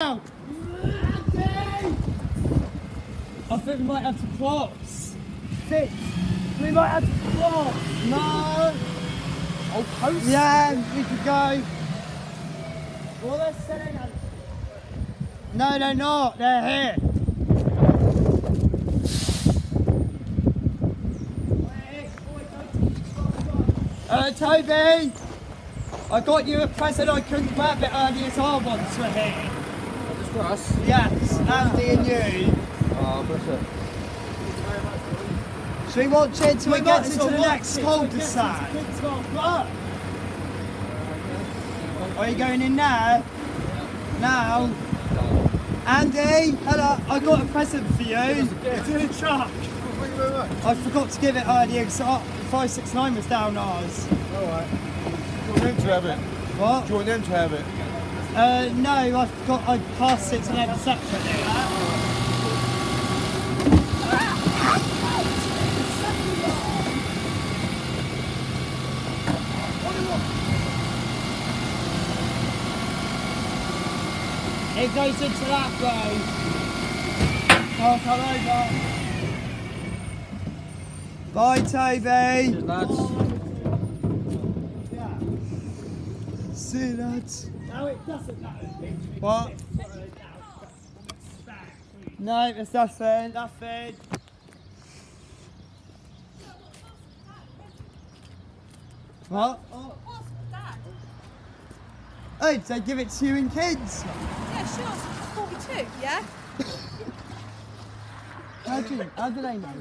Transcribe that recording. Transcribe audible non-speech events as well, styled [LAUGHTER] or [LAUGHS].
now. I think we might have to cross. Six. We might have to cross. No. Oh, post. Yeah, we could go. Well, they're. No, they're not. They're here. Uh, Toby, I got you a present I couldn't grab it earlier as our ones were here. Just for us. Yes, Andy and you. Oh, bless it. So we watch it till we We get might into the next it, cul-de-sac? so it gets our blood. Are you going in now? Now? Andy, hello, I got a present for you. It's in a truck. Thank you very much. I forgot to give it earlier because 569 was down ours. Alright. Do you want them to have it? What? Do you want them to have it? Uh, no, I've got I passed it to them separately. It goes into that road. Oh, come over. Bye, Toby. Lads. Lads. No, it doesn't matter. What? No, there's nothing, nothing. What? Oh, what's that? Oh, did they give it to you in kids? Yeah, sure. 42, yeah? [LAUGHS] How do, you, how do they know?